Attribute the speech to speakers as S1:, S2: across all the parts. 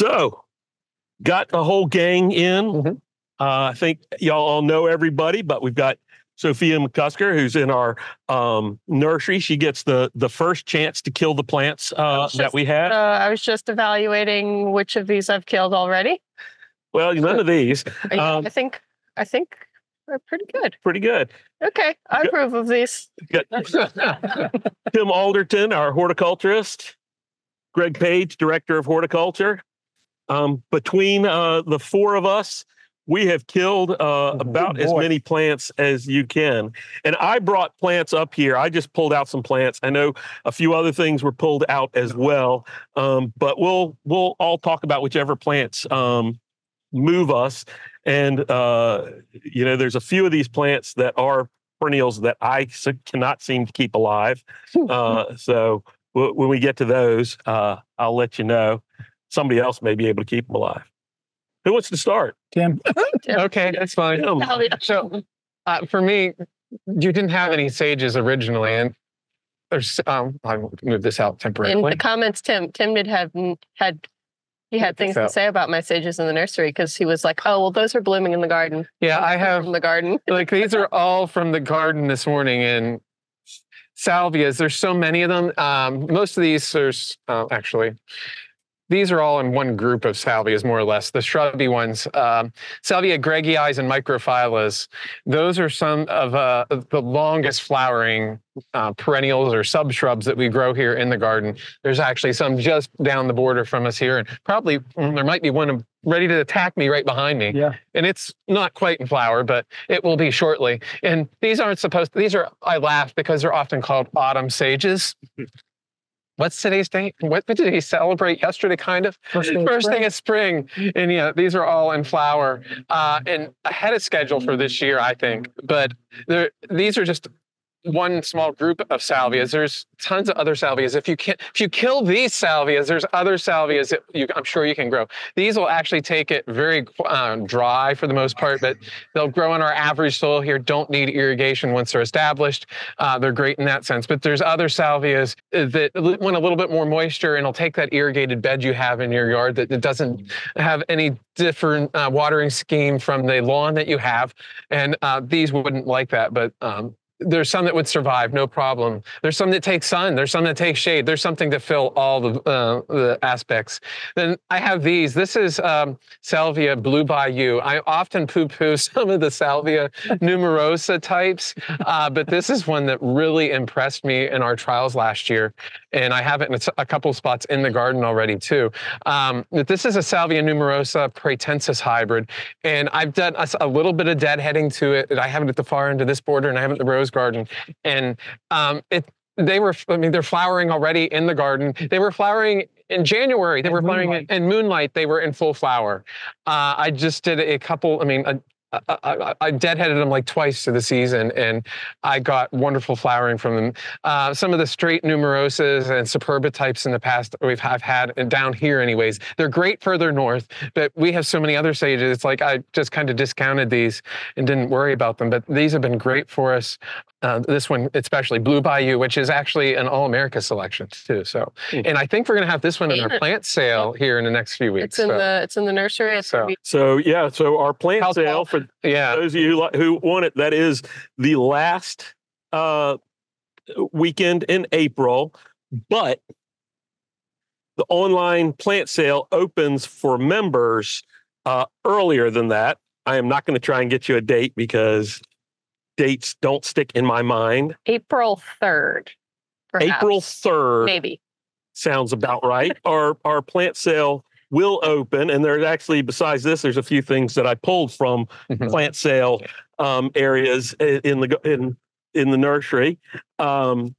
S1: So, got the whole gang in.
S2: Mhm.
S1: Uh, I think y'all all know everybody, but we've got Sophia McCusker, who's in our um, nursery. She gets the the first chance to kill the plants uh,
S3: was
S1: that we have.
S3: Uh, I was just evaluating which of these I've killed already.
S1: well, none of these.
S3: I,
S1: Um,
S3: I think I think they're pretty good.
S1: Pretty good.
S3: Okay, I
S1: Good.
S3: approve of these.
S1: Got Tim Alderton, our horticulturist. Greg Paige, director of horticulture. Um, between uh, the four of us, we have killed uh, about as many plants as you can. And I brought plants up here. I just pulled out some plants. I know a few other things were pulled out as well. Um, but we'll we'll all talk about whichever plants um, move us. And uh, you know, there's a few of these plants that are perennials that I cannot seem to keep alive. Uh, so when we get to those, uh, I'll let you know. Somebody else may be able to keep them alive. Who wants to start?
S2: Tim,
S4: Okay, that's fine.
S1: Tim.
S4: So, uh, for me, you didn't have any sages originally, and there's um, I'll move this out temporarily.
S3: In the comments, Tim Tim did have had he had things
S4: So-
S3: to say about my sages in the nursery because he was like, "Oh, well, those are blooming in the garden."
S4: Yeah, I
S3: Those are
S4: have
S3: from the garden.
S4: like these are all from the garden this morning, and salvias. There's so many of them. Um, most of these are uh, actually. These are all in one group of salvias, more or less. The shrubby ones, um, Salvia greggii and microphyllus. Those are some of uh, the longest flowering uh, perennials or subshrubs that we grow here in the garden. There's actually some just down the border from us here, and probably mm, there might be one ready to attack me right behind me
S2: yeah,
S4: and it's not quite in flower, but it will be shortly. And these aren't supposed. To, these are. I laugh because they're often called autumn sages. What's today's date? What did he celebrate yesterday? Kind of
S2: first of
S4: first thing of spring, and yeah, these are all in flower uh, and ahead of schedule for this year, I think. But there, these are just one small group of salvias. There's tons of other salvias. If you can, if you kill these salvias, there's other salvias that you, I'm sure you can grow. These will actually take it very um, dry for the most part, but they'll grow in our average soil here. Don't need irrigation once they're established. Uh, they're great in that sense. But there's other salvias uh, that want a little bit more moisture and it'll take that irrigated bed you have in your yard that, that doesn't have any different uh, watering scheme from the lawn that you have. And uh, these wouldn't like that, but um, there's some that would survive, no problem. There's some that take sun. There's some that take shade. There's something to fill all the uh, the aspects. Then I have these. This is um, Salvia Blue by You. I often poo-poo some of the Salvia nemorosa types, uh, but this is one that really impressed me in our trials last year, and I have it in a, a couple spots in the garden already too. Um, but this is a Salvia nemorosa pratensis hybrid, and I've done a little bit of deadheading to it. I have it at the far end of this border, and I have it the rose garden, and um, it. They were, I mean, they're flowering already in the garden. They were flowering in January. They
S2: And
S4: were flowering in,
S2: moonlight.
S4: in moonlight. They were in full flower. Uh, I just did a couple. I mean, a, I, I, I deadheaded them like twice to the season, and I got wonderful flowering from them. Uh, some of the straight nemorosas and superba types in the past we've have had and down here, anyways. They're great further north, but we have so many other sages. It's like I just kind of discounted these and didn't worry about them. But these have been great for us. Uh, this one, especially Blue by You, which is actually an All America selection too. So,
S1: Hmm.
S4: and I think we're going to have this one in our plant sale here in the next few weeks.
S3: It's in
S4: so,
S3: the it's in the nursery. It's
S4: So-
S3: be-
S1: So yeah, so our plant
S4: How
S1: sale
S4: tall?
S1: for
S4: yeah.
S1: those of you who, li- who want it, that is the last uh, weekend in April, but the online plant sale opens for members uh, earlier than that. I am not going to try and get you a date because dates don't stick in my mind.
S3: April third.
S1: April 3rd
S3: maybe.
S1: sounds about right. our our plant sale will open, and there's actually besides this, there's a few things that I pulled from
S4: Mhm.
S1: plant sale um, areas in the in in the nursery. Um,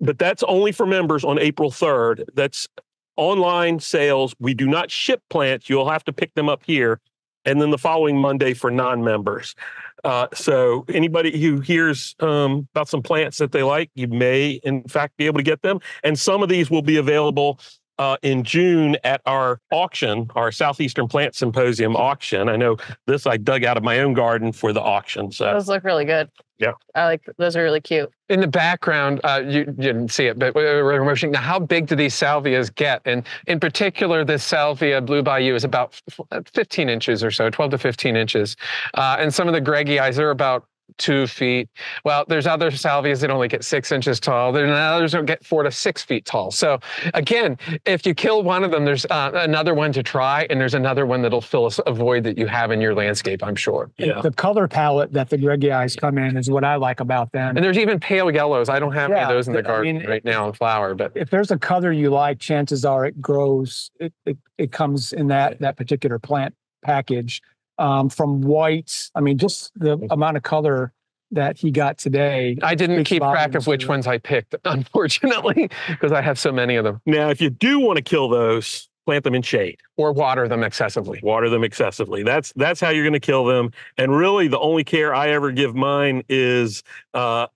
S1: but that's only for members on April 3rd. That's online sales. We do not ship plants. You'll have to pick them up here. And then the following Monday for non-members. Uh, so anybody who hears um, about some plants that they like, you may in fact be able to get them. And some of these will be available uh, in June at our auction, our Southeastern Plant Symposium auction. I know this I dug out of my own garden for the auction. So
S3: Those look really good.
S1: Yeah.
S3: I like those are really cute.
S4: In the background, uh, you, you didn't see it, but we we're motioning. Now, how big do these salvias get? And in particular, this salvia Blue by You is about 15 inches or so, 12 to 15 inches. Uh, and some of the Greggii are about two feet. Well, there's other salvias that only get six inches tall. There's others that get four to six feet tall. So again, if you kill one of them, there's uh, another one to try, and there's another one that'll fill a void that you have in your landscape. I'm sure.
S1: yeah.
S2: The color palette that the Greggii come in is what I like about them.
S4: And there's even pale yellows. I don't have any of those in the
S2: I
S4: garden
S2: mean,
S4: right now in flower, but
S2: if there's a color you like, chances are it grows. It it, it comes in that that particular plant package. Um, from white, I mean, just the amount of color that he got today.
S4: I didn't keep track of which ones I picked, unfortunately, because I have so many of them.
S1: Now, if you do want to kill those, plant them in shade.
S4: Or water them excessively.
S1: water them excessively. That's that's how you're going to kill them. And really, the only care I ever give mine is uh,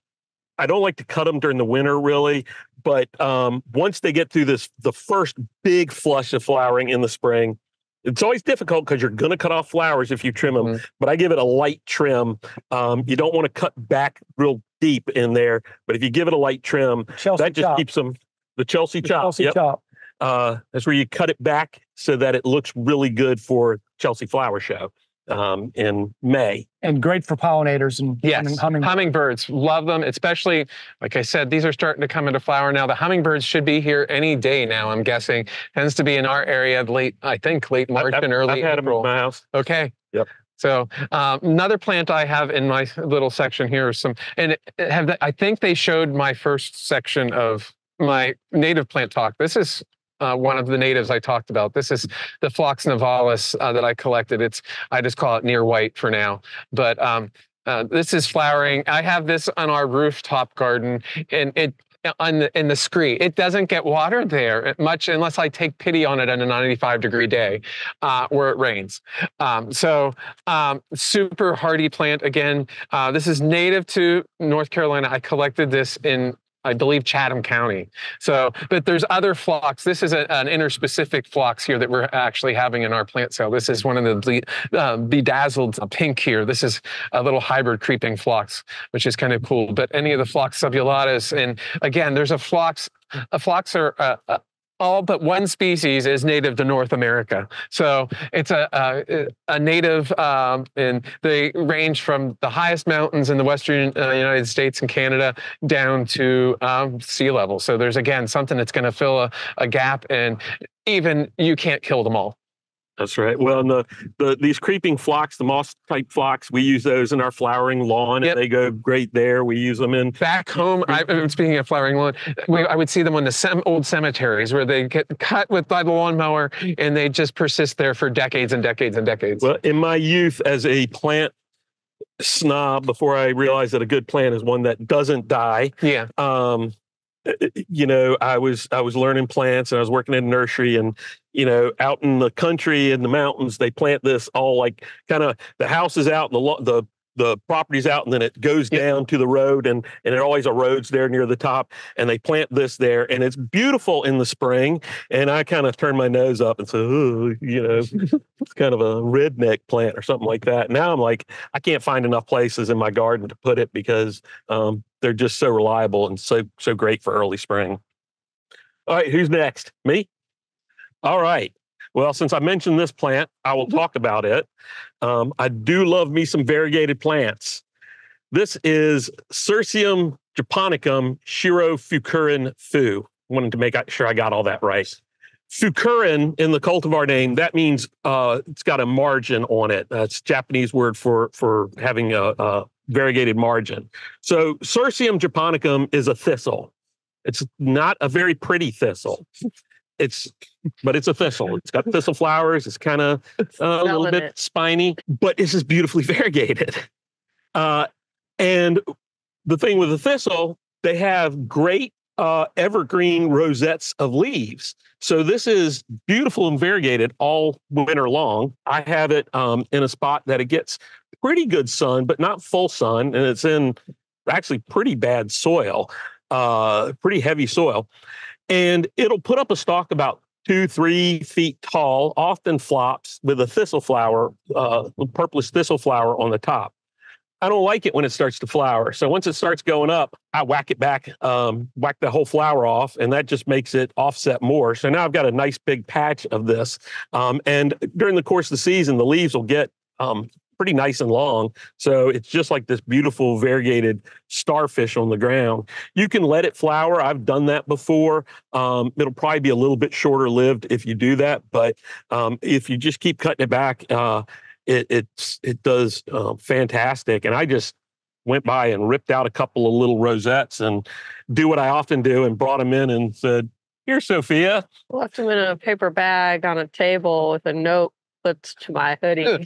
S1: I don't like to cut them during the winter, really. But um, once they get through this, the first big flush of flowering in the spring, it's always difficult because you're going to cut off flowers if you trim them.
S4: Mhm.
S1: But I give it a light trim. Um, you don't want to cut back real deep in there, but if you give it a light trim,
S2: Chelsea
S1: that just
S2: chop.
S1: keeps them. The Chelsea
S2: the
S1: chop.
S2: Chelsea
S1: Yep.
S2: chop.
S1: Uh, that's where you cut it back so that it looks really good for Chelsea Flower Show um, in May.
S2: and great for pollinators and
S4: Yes,
S2: humming.
S4: hummingbirds love them, especially like I said, these are starting to come into flower now. The hummingbirds should be here any day now. I'm guessing tends to be in our area late, I think late March
S1: I've,
S4: and early
S1: I've had them
S4: April.
S1: at my house.
S4: Okay.
S1: Yep.
S4: So um, another plant I have in my little section here is some, and it- it have the, I think they showed my first section of my native plant talk. This is uh, one of the natives I talked about. This is the Phlox nivalis uh, that I collected. It's I just call it near white for now, but um, uh, this is flowering. I have this on our rooftop garden, and it on the in the scree. It doesn't get watered there much unless I take pity on it on a 95 degree day uh, where it rains. Um, so um, super hardy plant again. Uh, this is native to North Carolina. I collected this in I believe Chatham County. So, but there's other phlox. This is a, an interspecific phlox here that we're actually having in our plant cell. This is one of the uh, bedazzled pink here. This is a little hybrid creeping phlox, which is kind of cool. But any of the phlox subulatus, and again, there's a phlox. A phlox are uh, uh, all but one species is native to North America. So it's a a, a native, um, and they range from the highest mountains in the western uh, United States and Canada down to um, sea level. So there's again something that's going to fill a, a gap, and even you can't kill them all.
S1: That's right. Well, and the, the these creeping phlox, the moss type phlox, we use those in our flowering lawn,
S4: Yep.
S1: and they go great there. We use them in.
S4: Back home, I, I'm speaking of flowering lawn, we, I would see them on the sem- old cemeteries where they get cut with by the lawnmower, and they just persist there for decades and decades and decades.
S1: Well, in my youth as a plant snob, before I realized that a good plant is one that doesn't die,
S4: yeah.
S1: um you know i was i was learning plants and i was working in a nursery and you know out in the country in the mountains they plant this all like kind of the house is out the the the property's out and then it goes
S4: Yep.
S1: down to the road and and there always are roads there near the top and they plant this there and it's beautiful in the spring and i kind of turn my nose up and say oh you know it's kind of a redneck plant or something like that now i'm like i can't find enough places in my garden to put it because um, they're just so reliable and so so great for early spring. All right, who's next? Me? All right. Well, since I mentioned this plant, I will talk about it. Um, I do love me some variegated plants. This is Cirsium japonicum Shiro Fukurin Fu. Wanted to make sure I got all that right. Fukurin in the cultivar name, that means uh, it's got a margin on it. That's Japanese word for for having a, a variegated margin. So Cirsium japonicum is a thistle. It's not a very pretty thistle. It's but it's a thistle. It's got thistle flowers. It's kind of uh, a little bit
S3: it.
S1: spiny, but this is beautifully variegated. Uh, and the thing with the thistle, they have great uh, evergreen rosettes of leaves. So this is beautiful and variegated all winter long. I have it um, in a spot that it gets pretty good sun, but not full sun, and it's in actually pretty bad soil, uh, pretty heavy soil, and it'll put up a stalk about two, three feet tall, often flops with a thistle flower, uh, purplish thistle flower on the top. I don't like it when it starts to flower. So once it starts going up, I whack it back, um, whack the whole flower off, and that just makes it offset more. So now I've got a nice big patch of this. Um, and during the course of the season, the leaves will get um, pretty nice and long. So it's just like this beautiful variegated starfish on the ground. You can let it flower. I've done that before. Um, it'll probably be a little bit shorter lived if you do that, but um, if you just keep cutting it back, uh, it it does uh, fantastic. And I just went by and ripped out a couple of little rosettes and do what I often do and brought them in and said, "Here, Sophia."
S3: Left them in a paper bag on a table with a note clipped to my hoodie.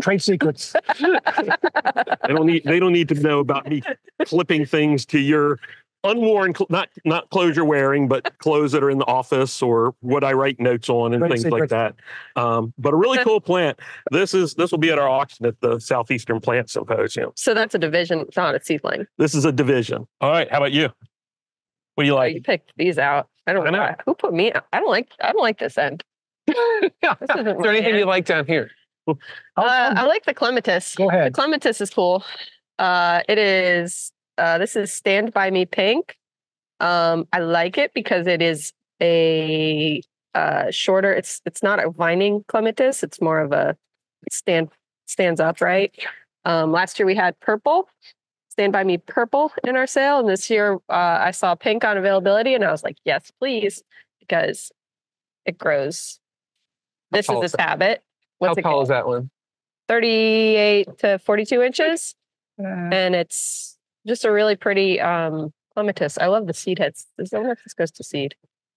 S2: Trade secrets.
S1: They don't need they don't need to know about me clipping things to your unworn cl- not not clothes you're wearing but clothes that are in the office or what i write notes on and
S2: Great
S1: things like that um, but a really cool plant this is this will be at our auction at the southeastern plant symposium
S3: so that's a division, it's not a seedling.
S1: this is a division all right how about you what do you
S3: Oh,
S1: like
S3: you picked these out. I don't
S1: I know.
S3: know. Who put me out? I don't like I don't like this end.
S4: Is there anything you like down here?
S3: Uh,
S2: I'll-
S3: like the clematis.
S2: go
S3: The
S2: ahead.
S3: clematis is cool. Uh, it is. Uh, this is Stand by Me Pink. Um, I like it because it is a uh, shorter. It's it's not a vining clematis. It's more of a stand stands upright. Um, last year we had purple. Stand by Me Purple in our sale, and this year uh, I saw pink on availability, and I was like, yes, please, because it grows.
S4: How
S3: This is
S4: is
S3: its habit.
S4: How
S3: What's it
S4: tall is that one?
S3: 38 to 42 inches
S2: Uh,
S3: and it's just a really pretty um clematis i love the seed heads This- i wonder if this goes to seed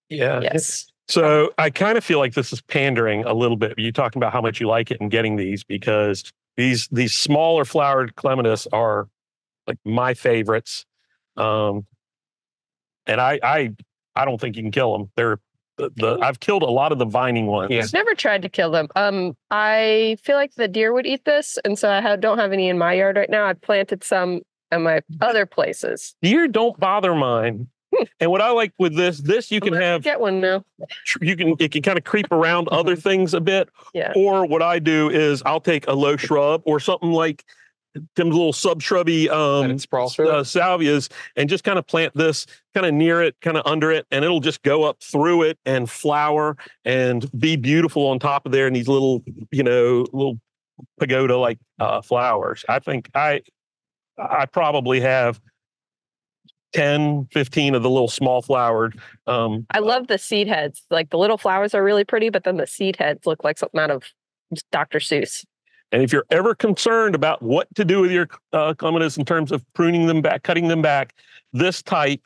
S1: yeah
S3: yes
S1: So I kind of feel like this is pandering a little bit. You talking about how much you like it and getting these because these these smaller flowered clematis are like my favorites. Um, and I I I don't think you can kill them. They're the, the I've killed a lot of the vining ones.
S4: Yeah.
S3: i've never tried to kill them um i feel like the deer would eat this and so i have, don't have any in my yard right now i planted some in my other places
S1: Deer don't bother mine. And what I like with this, this you can have
S3: get one now
S1: you can it can kind of creep around other things a bit.
S3: yeah
S1: Or what I do is I'll take a low shrub or something like them little sub shrubby um
S4: it sprawl through.
S1: uh, salvias and just kind of plant this kind of near it, kind of under it, and it'll just go up through it and flower and be beautiful on top of there in these little, you know, little pagoda like uh, flowers. I think I I probably have 10, 15 of the little small flowered. Um,
S3: i love the seed heads like the little flowers are really pretty but then the seed heads look like something out of dr seuss
S1: and if you're ever concerned about what to do with your uh, clematis in terms of pruning them back, cutting them back, this type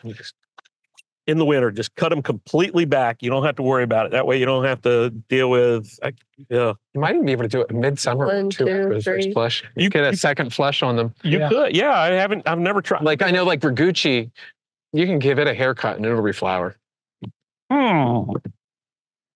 S1: in the winter, just cut them completely back. You don't have to worry about it. That way, you don't have to deal with. I, yeah,
S4: You might even be able to do it midsummer
S3: One,
S4: too.
S3: two,
S4: after the first
S3: three.
S4: flush.
S1: You-
S4: You get a
S1: you-
S4: second flush on them.
S1: you
S2: Yeah.
S1: could. Yeah, I haven't. I've never tried.
S4: Like I know, like Rooguchi, you can give it a haircut and it'll reflower.
S1: Hmm.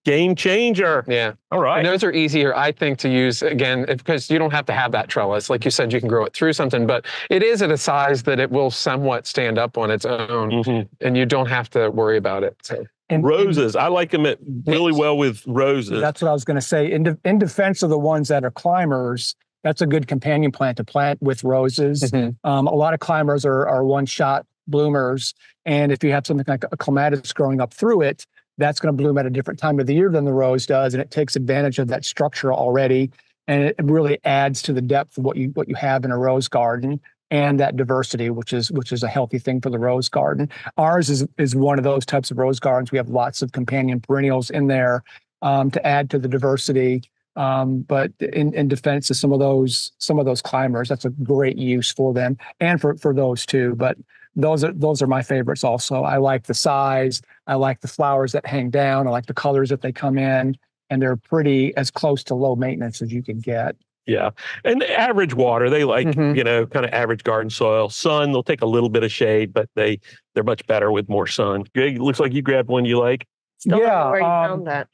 S1: Game changer.
S4: Yeah.
S1: All right.
S4: And those are easier, I think, to use again because you don't have to have that trellis. Like you said, you can grow it through something, but it is at a size that it will somewhat stand up on its own,
S1: Mhm.
S4: and you don't have to worry about it. So
S2: and-
S1: Roses. I like them at really well with roses.
S2: That's what I was going to say. In, de- in defense of the ones that are climbers, that's a good companion plant to plant with roses. Um, a lot of climbers are, are one shot bloomers. And if you have something like a clematis growing up through it, that's going to bloom at a different time of the year than the rose does. And it takes advantage of that structure already. And it really adds to the depth of what you what you have in a rose garden and that diversity, which is which is a healthy thing for the rose garden. Ours is is one of those types of rose gardens. We have lots of companion perennials in there um, to add to the diversity. Um, but in, in defense of some of those some of those climbers, that's a great use for them and for for those too. But those are those are my favorites also. I like the size. I like the flowers that hang down. I like the colors that they come in, and they're pretty as close to low maintenance as you can get.
S1: Yeah. And average water, they like,
S4: Mhm.
S1: you know, kind of average garden soil. Sun, they'll take a little bit of shade, but they they're much better with more sun. Greg, looks like you grabbed one you like.
S3: Still
S2: Yeah,
S3: where you
S2: um,
S3: found that.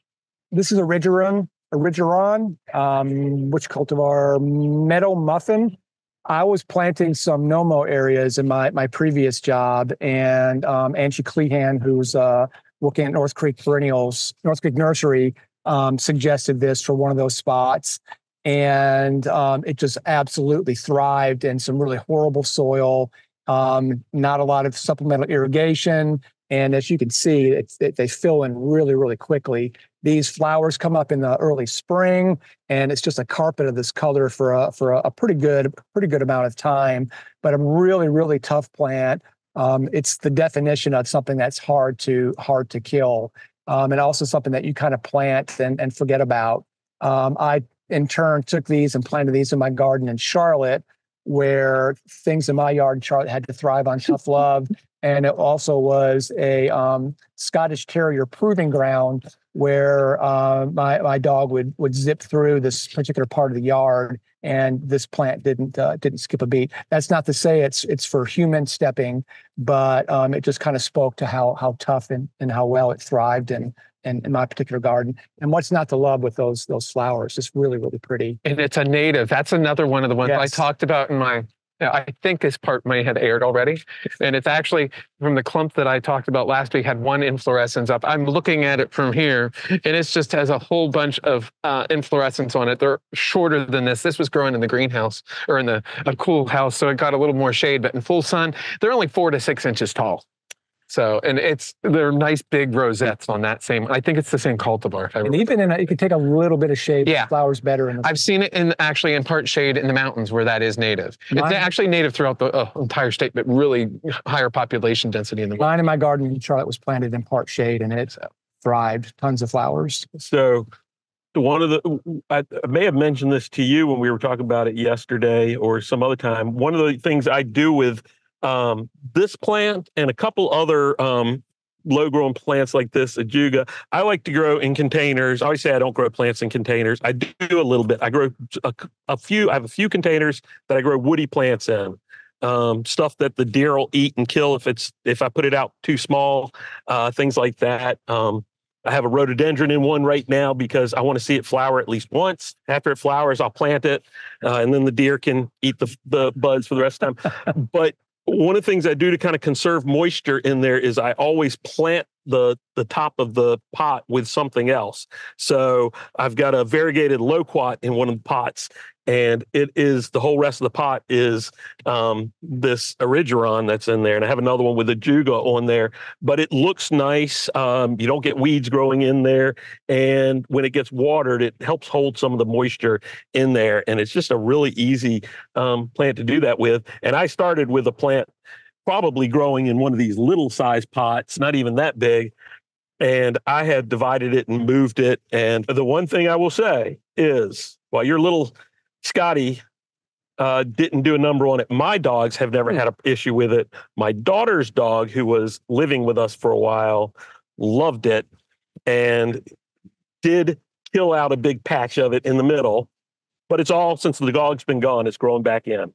S2: This is Erigeron, a Ridgeron, um, which cultivar Meadow Muffin. I was planting some Nomo areas in my my previous job, and um, Angie Clehan, who's uh, looking at North Creek perennials, North Creek Nursery um, suggested this for one of those spots. And um, it just absolutely thrived in some really horrible soil, um, not a lot of supplemental irrigation. And as you can see, it's, it, they fill in really, really quickly. These flowers come up in the early spring, and it's just a carpet of this color for a for a, a pretty good, pretty good amount of time. But a really, really tough plant. Um, it's the definition of something that's hard to hard to kill, um, and also something that you kind of plant and, and forget about. Um, I in turn took these and planted these in my garden in Charlotte, where things in my yard in Charlotte had to thrive on tough love. And it also was a um, Scottish Terrier proving ground where uh, my my dog would would zip through this particular part of the yard, and this plant didn't uh, didn't skip a beat. That's not to say it's it's for human stepping, but um, it just kind of spoke to how how tough and, and how well it thrived and in, in my particular garden. And what's not to love with those those flowers? It's really really pretty.
S4: And it's a native. That's another one of the ones I talked about in my. I think this part may have aired already, and it's actually from the clump that I talked about last week. Had one inflorescence up. I'm looking at it from here, and it just has a whole bunch of uh, inflorescence on it. They're shorter than this. This was growing in the greenhouse or in the a cool house, so it got a little more shade. But in full sun, they're only four to six inches tall. So, and it's they're nice big rosettes on that same. I think it's the same cultivar.
S2: And
S4: remember.
S2: even in a, you can take a little bit of shade.
S4: Yeah.
S2: flowers better in the
S4: I've seen it in actually in part shade in the mountains where that is native. It's actually native throughout the uh, entire state, but really higher population density in the
S2: Mine in my garden in Charlotte was planted in part shade and it thrived, tons of flowers.
S1: So one of the I, I may have mentioned this to you when we were talking about it yesterday or some other time. One of the things I do with um, this plant and a couple other um, low growing plants like this, ajuga, I like to grow in containers. I always say I don't grow plants in containers. I do a little bit. I grow a, a few. I have a few containers that I grow woody plants in. Um, stuff that the deer will eat and kill if it's if I put it out too small, uh, things like that. Um, I have a rhododendron in one right now because I want to see it flower at least once. After it flowers, I'll plant it, uh, and then the deer can eat the the buds for the rest of the time. but one of the things I do to kind of conserve moisture in there is I always plant the the top of the pot with something else. So I've got a variegated loquat in one of the pots, and it is the whole rest of the pot is um, this erigeron that's in there, and I have another one with ajuga on there. But it looks nice. Um, you don't get weeds growing in there, and when it gets watered, it helps hold some of the moisture in there. And it's just a really easy um, plant to do that with. And I started with a plant probably growing in one of these little size pots, not even that big. And I had divided it and moved it. And the one thing I will say is while your little Scotty uh, didn't do a number on it, my dogs have never had an issue with it. My daughter's dog, who was living with us for a while, loved it and did kill out a big patch of it in the middle. But it's all since the dog's been gone, it's growing back in.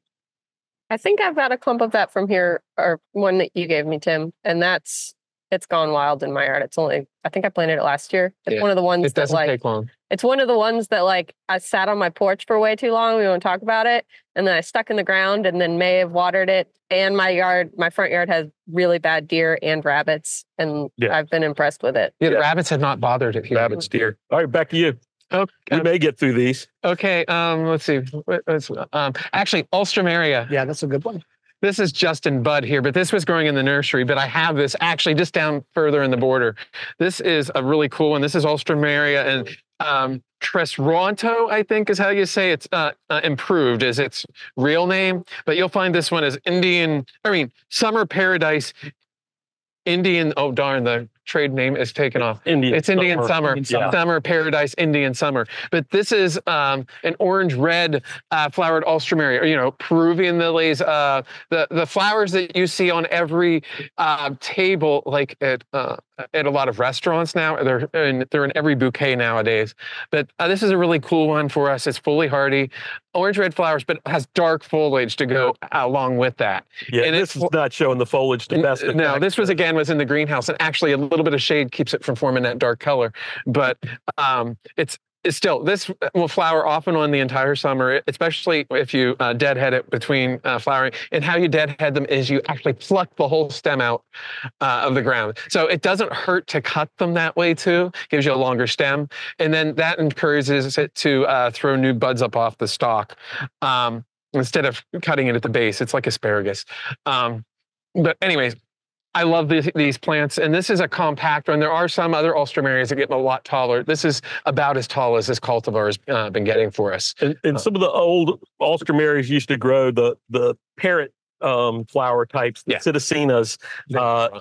S3: I think I've got a clump of that from here, or one that you gave me, Tim, and that's it's gone wild in my yard. It's only I think I planted it last year. It's
S4: Yeah,
S3: one of the ones
S4: It
S3: that
S4: doesn't
S3: like
S4: take long.
S3: it's one of the ones that like I sat on my porch for way too long. We won't talk about it, and then I stuck in the ground, and then May have watered it. And my yard, my front yard has really bad deer and rabbits, and
S1: Yeah.
S3: I've been impressed with it.
S4: Yeah, the
S1: Yeah.
S4: rabbits have not bothered it here.
S1: Rabbits, deer. All right, back to you.
S4: Okay.
S1: We may get through these.
S4: okay. Um, let's see. What- what's- um, actually, Alstroemeria.
S2: Yeah, that's a good one.
S4: This is Justin Bud here, but this was growing in the nursery. But I have this actually just down further in the border. This is a really cool one. This is Alstroemeria and um, Tresronto, I think is how you say it's uh, uh, improved is its real name. But you'll find this one is Indian, I mean, Summer Paradise Indian. Oh, darn, the trade name is taken off.
S1: Indian.
S4: It's Indian summer,
S2: Indian
S1: summer.
S4: summer paradise, Indian summer. But this is um, an orange red uh, flowered Alstroemeria, or, you know, Peruvian lilies. Uh, the the flowers that you see on every uh, table, like at uh, at a lot of restaurants now, they're in, they're in every bouquet nowadays. But uh, this is a really cool one for us. It's fully hardy, orange red flowers, but has dark foliage to go along with that.
S1: Yeah,
S4: and
S1: this
S4: it's-
S1: is not showing the foliage the best.
S4: No,
S1: effect.
S4: this was again was in the greenhouse, and actually a little bit of shade keeps it from forming that dark color. But um, it's still this will flower off and on the entire summer, especially if you uh, deadhead it between uh, flowering. And how you deadhead them is you actually pluck the whole stem out uh, of the ground. So it doesn't hurt to cut them that way too. Gives you a longer stem, and then that encourages it to uh, throw new buds up off the stalk um, instead of cutting it at the base. It's like asparagus. Um, but anyways, I love these, these plants, and this is a compact one. There are some other alstroemerias that get a lot taller. This is about as tall as this cultivar has uh, been getting for us.
S1: And, and some of the old alstroemerias used to grow the the parrot um, flower types, the
S4: Yeah.
S1: psittacinas. Uh,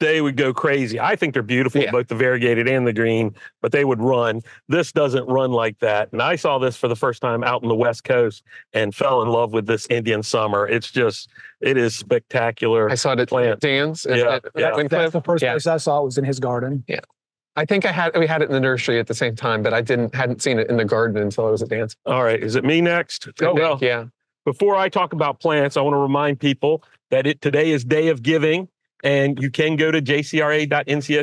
S1: they would go crazy. I think they're beautiful,
S4: Yeah.
S1: both the variegated and the green, but they would run. This doesn't run like that. And I saw this for the first time out in the West Coast and fell in love with this Indian summer. It's just, it is spectacular.
S4: I saw it at
S1: Plant.
S4: Dan's.
S1: Yeah,
S4: at- at
S1: yeah.
S4: Windcliff.
S2: That's the first
S4: Yeah.
S2: place I saw it was in his garden. Yeah.
S4: I think I had we had it in the nursery at the same time, but I didn't hadn't seen it in the garden until I was at Dan's.
S1: All right. Is it me next?
S4: Oh,
S1: well,
S4: yeah.
S1: before I talk about plants, I want to remind people that it today is Day of Giving, and you can go to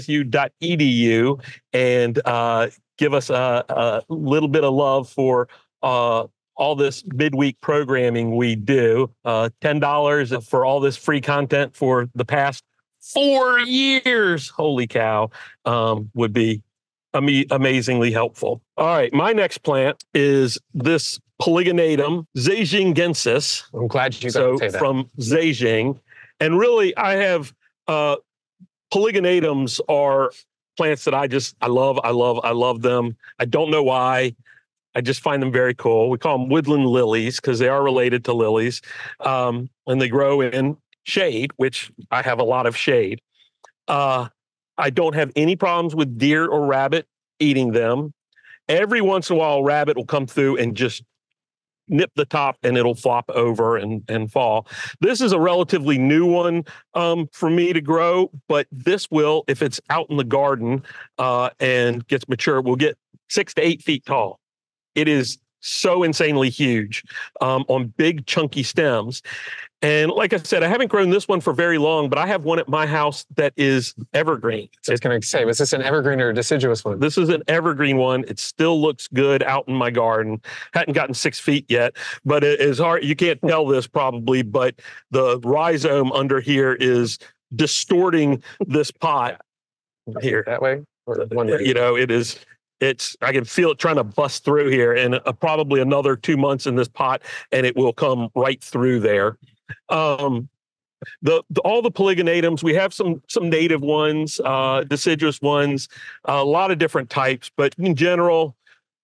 S1: jcra.ncsu.edu and uh, give us a, a little bit of love for uh, all this midweek programming we do. Uh, Ten dollars for all this free content for the past four years. Holy cow! Um, would be ama- amazingly helpful. All right, my next plant is this Polygonatum zhejiangensis.
S4: I'm glad you got
S1: So
S4: to say that.
S1: from Zhejiang, and really, I have uh, polygonatums are plants that I just I love. I love. I love them. I don't know why. I just find them very cool. We call them woodland lilies because they are related to lilies, um, and they grow in shade, which I have a lot of shade. Uh, I don't have any problems with deer or rabbit eating them. Every once in a while, a rabbit will come through and just nip the top and it'll flop over and, and fall. This is a relatively new one um, for me to grow, but this will, if it's out in the garden uh, and gets mature, will get six to eight feet tall. It is so insanely huge um, on big, chunky stems. And like I said, I haven't grown this one for very long, but I have one at my house that is evergreen.
S4: So I was going to say, was this an evergreen or a deciduous one?
S1: This is an evergreen one. It still looks good out in my garden. Hadn't gotten six feet yet, but it is hard. You can't tell this probably, but the rhizome under here is distorting this pot here.
S4: that way or one way?
S1: You know, it is. It's. I can feel it trying to bust through here, and uh, probably another two months in this pot, and it will come right through there. Um, the, the all the polygonatums we have some some native ones uh deciduous ones a lot of different types but in general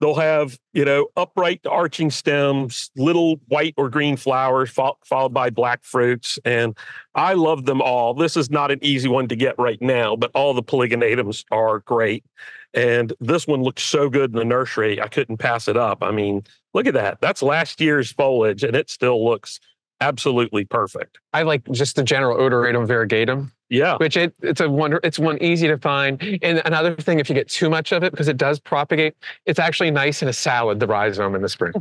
S1: they'll have you know upright arching stems little white or green flowers fo- followed by black fruits and i love them all. This is not an easy one to get right now but all the polygonatums are great and this one looks so good in the nursery i couldn't pass it up. I mean look at that. That's last year's foliage and it still looks absolutely perfect
S4: I like just the general odoratum variegatum,
S1: yeah
S4: which it, it's a wonder. It's one easy to find. And another thing, if you get too much of it, because it does propagate, it's actually nice in a salad. The rhizome in the spring,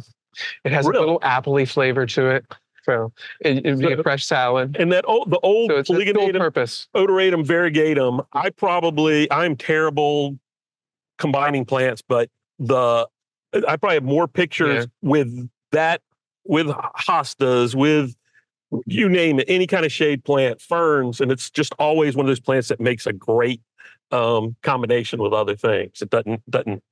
S4: it has
S1: Really?
S4: a little appley flavor to it. So it, it'd be
S1: So-
S4: a fresh salad.
S1: And that old, the old
S4: So it's a dual
S1: polygonatum,
S4: purpose.
S1: odoratum variegatum, I probably, I'm terrible combining plants, but the, I probably have more pictures with that, with hostas, with you name it, any kind of shade plant, ferns, and it's just always one of those plants that makes a great um, combination with other things. It doesn't doesn't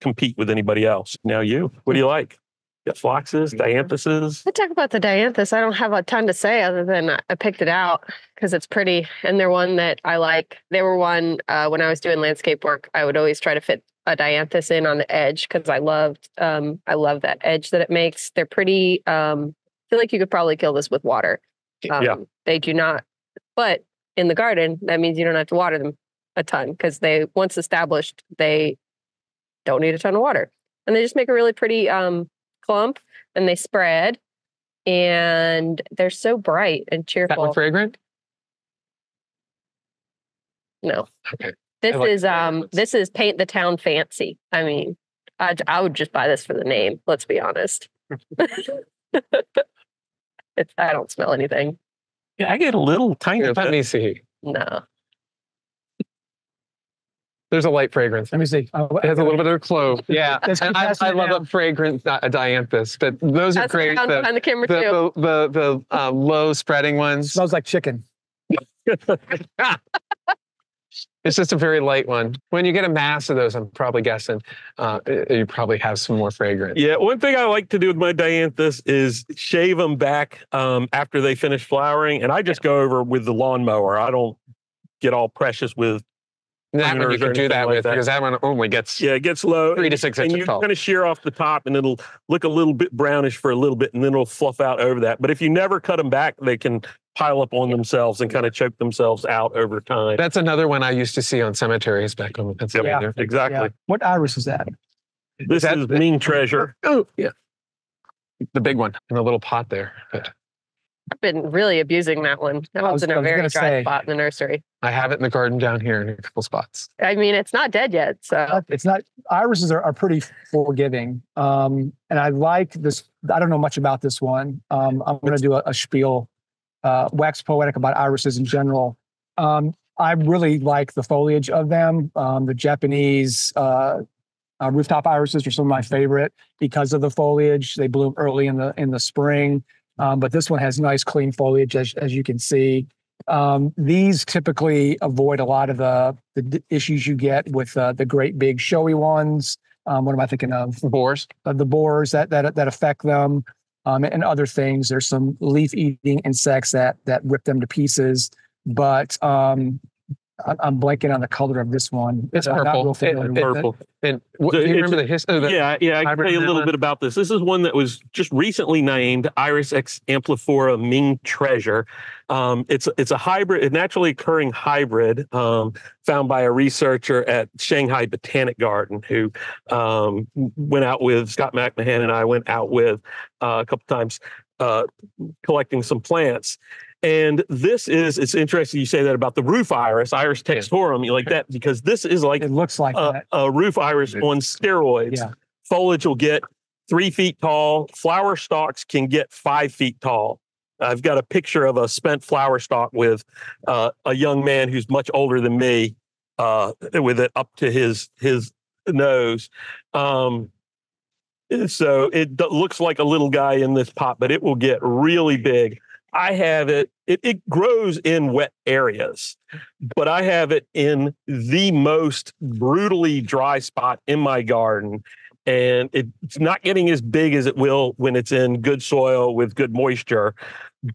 S1: compete with anybody else. Now you, what do you like? You got phloxes, dianthuses.
S3: I talk about the dianthus. I don't have a ton to say other than I I picked it out because it's pretty, and they're one that I like. They were one uh, when I was doing landscape work. I would always try to fit a dianthus in on the edge because I loved, um, I love that edge that it makes. They're pretty. Um, I feel like you could probably kill this with water. Um,
S1: Yeah.
S3: They do not, but in the garden, that means you don't have to water them a ton because they once established, they don't need a ton of water, and they just make a really pretty um, clump, and they spread and they're so bright and cheerful.
S4: That one fragrant?
S3: no,
S4: Okay.
S3: This
S4: like
S3: is um,
S4: fragrance.
S3: this is paint the town fancy. I mean, I I would just buy this for the name. Let's be honest. it's I don't smell anything.
S1: Yeah, I get a little tiny
S4: Here,
S1: bit.
S4: let me see.
S3: No,
S4: There's a light fragrance.
S2: Let me see. Oh,
S4: It has a little bit of clove. Yeah. And I, I love
S2: down.
S4: a fragrant uh, a dianthus, but those are great.
S3: around
S4: The,
S3: behind the camera too.
S4: the, the, the, the uh, low spreading ones.
S2: Smells like chicken.
S4: It's just a very light one. When you get a mass of those, I'm probably guessing uh, you probably have some more fragrance.
S1: Yeah, one thing I like to do with my dianthus is shave them back um, after they finish flowering, and I just go over with the lawnmower. I don't get all precious with
S4: That one you can do
S1: anything
S4: that
S1: like
S4: with
S1: that.
S4: because that one only gets
S1: yeah, it gets low.
S4: three to
S1: and-
S4: six
S1: and
S4: inches
S1: you
S4: tall.
S1: kind of shear off the top, and it'll look a little bit brownish for a little bit, and then it'll fluff out over that. But if you never cut them back, they can pile up on themselves and kind of choke themselves out over time.
S4: That's another one I used to see on cemeteries back home in Pennsylvania.
S1: exactly.
S2: Yeah. What iris is that?
S1: This
S4: that
S1: is
S4: the-
S1: Ming Treasure.
S4: Oh, yeah. The big one in the little pot there. But
S3: I've been really abusing that one. That
S2: I
S3: one's
S2: was-
S3: in a very dry
S2: say.
S3: spot in the nursery.
S4: I have it in the garden down here in a couple spots.
S3: I mean, it's not dead yet, so
S2: It's not. Irises are, are pretty forgiving, um, and I like this. I don't know much about this one. Um, I'm going to do a, a spiel, uh, wax poetic about irises in general. Um, I really like the foliage of them. Um, the Japanese uh, uh, rooftop irises are some of my favorite because of the foliage. They bloom early in the in the spring, um, but this one has nice clean foliage as as you can see. Um, these typically avoid a lot of the the issues you get with uh, the great big showy ones. Um, what am I thinking of?
S4: The Boars.
S2: Uh, the borers that that that affect them, um, and other things. There's some leaf eating insects that that rip them to pieces. But um, I'm blanking on the color of this one.
S4: It's
S2: I'm not
S4: purple.
S2: real
S4: It- it-
S2: it.
S1: Purple.
S4: And what,
S1: So
S4: do you remember the history?
S1: yeah, yeah, I can
S4: hybrid
S1: tell you a little
S4: amendment?
S1: bit about this. This is one that was just recently named Iris X ampliflora Ming Treasure. Um, it's it's a hybrid, a naturally occurring hybrid um, found by a researcher at Shanghai Botanic Garden who um, went out with Scott McMahon and I went out with uh, a couple times uh, collecting some plants. And this is it's interesting you say that about the roof iris, Iris tectorum, you like that because this is like
S2: It looks like
S1: a,
S2: that.
S1: a roof iris on steroids.
S2: Yeah.
S1: Foliage will get three feet tall. Flower stalks can get five feet tall. I've got a picture of a spent flower stalk with uh, a young man who's much older than me, uh, with it up to his his nose. Um, so it d- looks like a little guy in this pot, but it will get really big. I have it, it, it grows in wet areas, but I have it in the most brutally dry spot in my garden. And it's not getting as big as it will when it's in good soil with good moisture,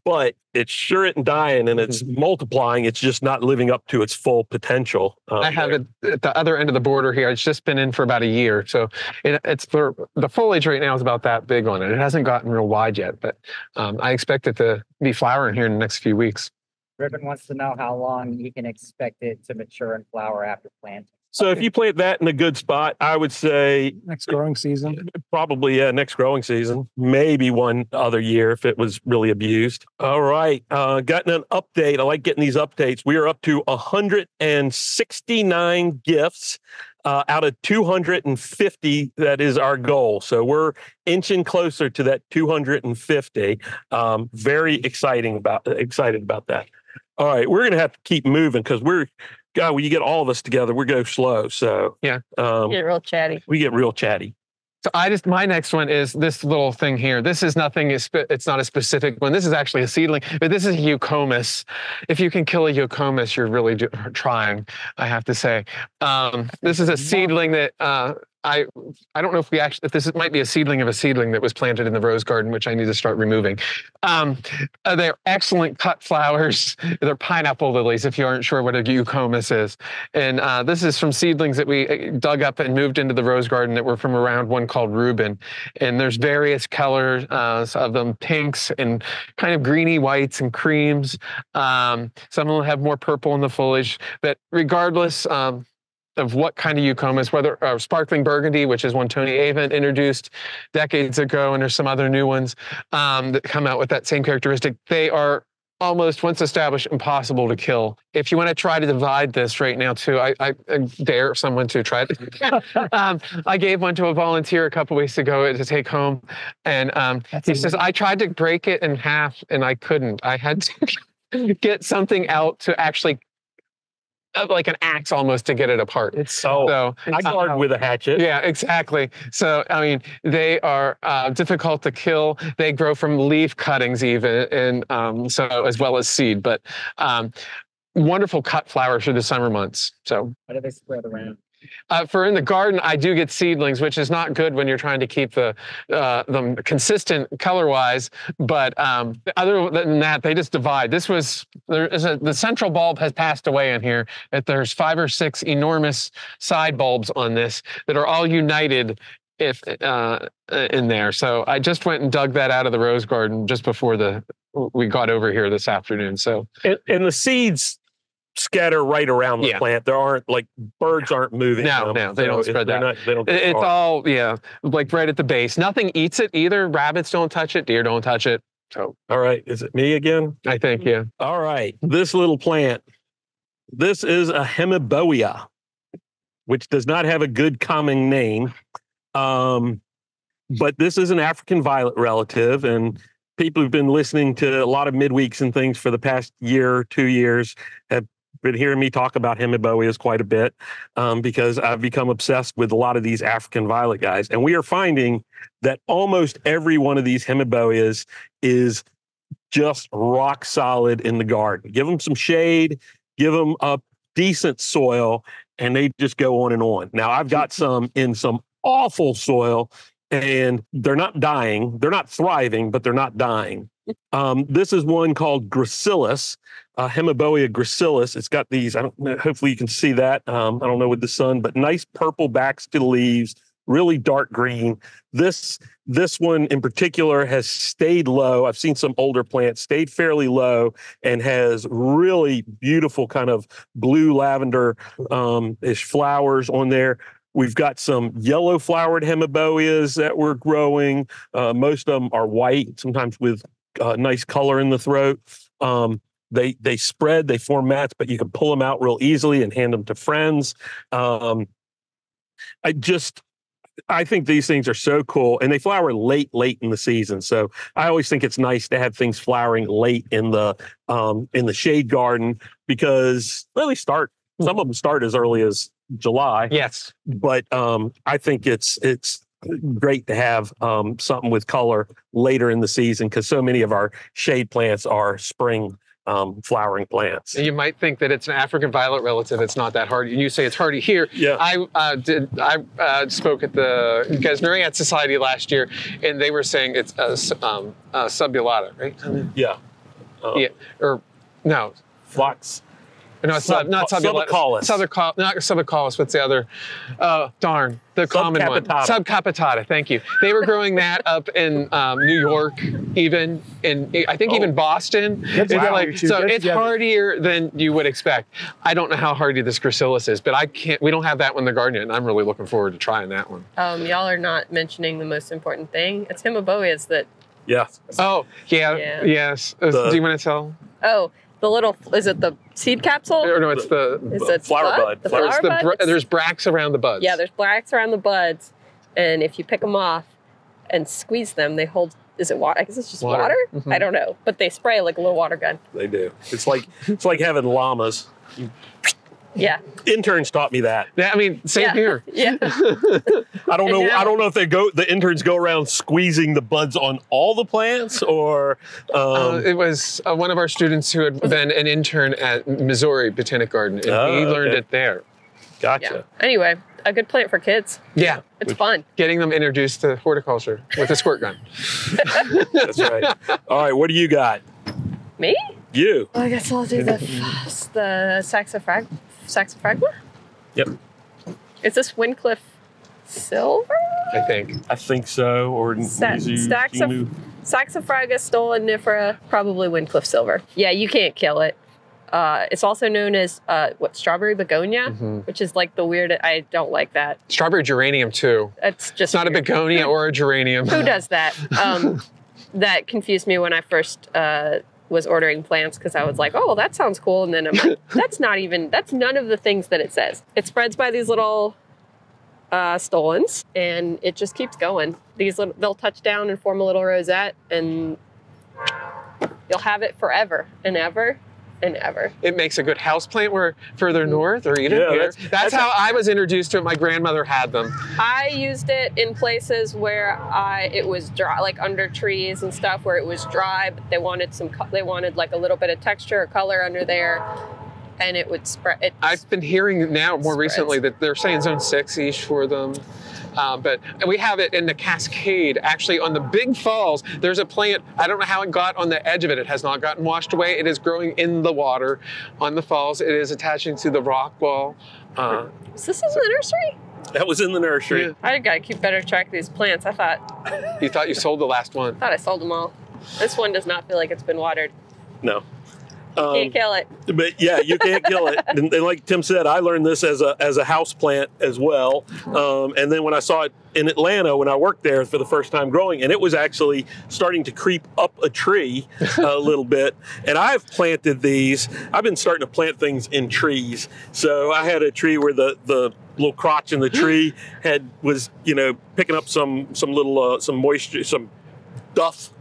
S1: but it's sure it and dying and it's multiplying. It's just not living up to its full potential. uh,
S4: I have
S1: there.
S4: it at the other end of the border here. It's just been in for about a year, so it, it's the the foliage right now is about that big on it. It hasn't gotten real wide yet, but um, I expect it to be flowering here in the next few weeks.
S5: Ribbon wants to know how long you can expect it to mature and flower after planting.
S1: So if you plant that in a good spot, I would say
S2: Next growing season.
S1: Probably, yeah, next growing season. Maybe one other year if it was really abused. All right. Uh, gotten an update. I like getting these updates. We are up to 169 gifts uh, out of 250. That is our goal. So we're inching closer to that 250. Um, very exciting about excited about that. All right. We're going to have to keep moving because we're, God, when you get all of us together, we go slow. So,
S4: Yeah.
S1: Um,
S3: get real chatty.
S1: we get real chatty.
S4: So I just my next one is this little thing here. This is nothing. is It's not a specific one. This is actually a seedling, but this is a eucomis. If you can kill a eucomis, you're really do, trying. I have to say. Um, this is a seedling that uh, I I don't know if we actually if this is- might be a seedling of a seedling that was planted in the rose garden, which I need to start removing. Um, uh, they're excellent cut flowers. They're pineapple lilies. If you aren't sure what a eucomis is, and uh, this is from seedlings that we uh, dug up and moved into the rose garden that were from around one called Reuben. And there's various colors uh, of them, pinks and kind of greeny whites and creams. Um, some of them have more purple in the foliage, but regardless. Um, of what kind of eucomis, whether uh, sparkling burgundy, which is one Tony Avent introduced decades ago, and there's some other new ones um, that come out with that same characteristic. They are almost once established impossible to kill. If you want to try to divide this right now too, I, I, I dare someone to try it. um, I gave one to a volunteer a couple weeks ago to take home, and um, he says I tried to break it in half and I couldn't. I had to get something out to actually like an axe almost to get it apart.
S2: It's
S1: So
S4: So
S1: I guard with a hatchet.
S4: yeah, exactly. So I mean, they are uh, difficult to kill. They grow from leaf cuttings even, and um, so as well as seed. But um, wonderful cut flowers for the summer months. So
S5: How do they spread around?
S4: Uh, for in the garden, I do get seedlings, which is not good when you're trying to keep the uh, them consistent color wise. But um, other than that, they just divide. This was there is a the central bulb has passed away in here. That there's five or six enormous side bulbs on this that are all united. If uh, in there, so I just went and dug that out of the rose garden just before the we got over here this afternoon. So
S1: And, and the seeds scatter right around the
S4: Yeah.
S1: plant. There aren't like birds aren't moving.
S4: No,
S1: them,
S4: no, they don't spread that.
S1: Not, they don't.
S4: It's
S1: far.
S4: all yeah, like right at the base. Nothing eats it either. Rabbits don't touch it. Deer don't touch it. So
S1: all right. Is it me again?
S4: I think yeah.
S1: All right. This little plant. This is a hemiboea, which does not have a good common name. Um, but this is an African violet relative, and people who've been listening to a lot of midweeks and things for the past year or two years have been hearing me talk about hemiboeas quite a bit um, because I've become obsessed with a lot of these African violet guys. And we are finding that almost every one of these hemiboeas is just rock solid in the garden. Give them some shade, give them a decent soil, and they just go on and on. Now, I've got some in some awful soil, and they're not dying. They're not thriving, but they're not dying. Um, this is one called Gracilis, uh, Hemiboea gracilis. It's got these, I don't know, hopefully you can see that. Um, I don't know with the sun, but nice purple backs to the leaves, really dark green. This this one in particular has stayed low. I've seen some older plants stayed fairly low and has really beautiful kind of blue lavender um, ish flowers on there. We've got some yellow flowered hemiboeas that we're growing. Uh, most of them are white, sometimes with uh, nice color in the throat. Um, they they spread, they form mats, but you can pull them out real easily and hand them to friends. Um, I just I think these things are so cool, and they flower late, late in the season. So I always think it's nice to have things flowering late in the um, in the shade garden because they start. Some of them start as early as July,
S4: Yes.
S1: but um, I think it's it's great to have um, something with color later in the season because so many of our shade plants are spring um, flowering plants.
S4: You might think that it's an African violet relative. It's not that hardy. You say it's hardy here.
S1: Yeah.
S4: I uh, did. I uh, spoke at the Gesnerian Society last year, and they were saying it's a um, uh, subulata, right?
S1: Yeah. Um,
S4: Yeah. Or no,
S1: Phlox.
S4: No, it's
S1: Sub-
S4: not not subulata.
S1: subicollis.
S4: Subicollis. Not subicollis. What's the other? Uh, darn, the common one.
S1: Subcapitata.
S4: Subcapitata. Thank you. They were growing that up in um, New York, even in I think
S1: Oh.
S4: even Boston.
S2: Get
S4: It's like- so it's
S2: together.
S4: hardier than you would expect. I don't know how hardy this gracilis is, but I can't. We don't have that one in the garden yet, and I'm really looking forward to trying that one.
S3: Um, y'all are not mentioning the most important thing. It's hemiboeas that.
S1: Yeah.
S4: Oh yeah,
S3: Yeah.
S4: yes. Uh,
S1: The-
S4: do you want to tell?
S3: Oh, the little. Is it the seed capsule?
S4: Or no, it's the.
S3: Is it
S1: flower bud.
S3: The
S1: Flower-
S4: There's,
S3: flower
S4: the
S3: bud? It's-
S4: there's bracts around the buds.
S3: Yeah, there's bracts around the buds, and if you pick them off and squeeze them, they hold. Is it water? I guess it's just
S4: Water.
S3: water.
S4: Mhm.
S3: I don't know, but they spray like a little water gun.
S1: They do. It's like it's like having llamas.
S3: Yeah,
S1: Interns taught me that.
S4: Yeah, I mean, same
S3: Yeah.
S4: here.
S3: yeah.
S1: I don't know.
S3: now-
S1: I don't know if they go. The interns go around squeezing the buds on all the plants, or
S4: Uh,
S1: um,
S4: it was uh, one of our students who had been an intern at Missouri Botanic Garden, and
S1: Oh,
S4: he learned
S1: okay.
S4: it there.
S3: yeah.
S1: gotcha.
S3: Anyway, a good plant for kids.
S4: Yeah,
S3: It's fun.
S4: getting them introduced to horticulture with a squirt gun.
S1: That's right. All right. What do you got?
S3: Me?
S1: You.
S3: Well, I guess I'll do the the saxifrag saxifragma.
S1: Yep.
S3: Is this Windcliff silver?
S4: I think.
S1: I think so. Or
S3: Sa- of-
S1: Inu-
S3: Saxifraga stolonifera, probably Windcliff silver. Yeah, you can't kill it. Uh, it's also known as uh, what strawberry begonia,
S4: Mhm.
S3: which is like the weird. I don't like that.
S4: Strawberry geranium too.
S3: It's just
S4: It's not a begonia or a geranium.
S3: Who does that? Um, that confused me when I first uh, was ordering plants because I was like, oh, well, that sounds cool. And then I'm like, that's not even, that's none of the things that it says. It spreads by these little uh, stolons and it just keeps going. These little, they'll touch down and form a little rosette and you'll have it forever and ever. In ever.
S4: It makes a good house plant where further mm-hmm. north or even
S1: Yeah,
S4: here.
S1: that's-
S4: That's,
S1: that's
S4: how I was introduced to it. My grandmother had them.
S3: I used it in places where I it was dry, like under trees and stuff, where it was dry, but they wanted some, they wanted like a little bit of texture or color under there, and it would spread. It,
S4: I've been hearing now more
S3: Spreads.
S4: recently that they're saying zone six ish for them. Um, but we have it in the Cascade, actually on the big falls. There's a plant. I don't know how it got on the edge of it. It has not gotten washed away. It is growing in the water on the falls. It is attaching to the rock wall. Uh,
S3: is this in the nursery?
S1: That was in the nursery.
S4: Yeah.
S3: I gotta keep better track of these plants. I thought,
S4: you thought you sold the last one.
S3: I thought I sold them all. This one does not feel like it's been watered.
S1: No. Um,
S3: Can't kill it.
S1: but yeah, you can't kill it. And, and like Tim said, I learned this as a as a house plant as well. Um, and then when I saw it in Atlanta when I worked there for the first time growing, and it was actually starting to creep up a tree a little bit. And I've planted these. I've been starting to plant things in trees. So I had a tree where the the little crotch in the tree had was you know picking up some some little uh, some moisture some duff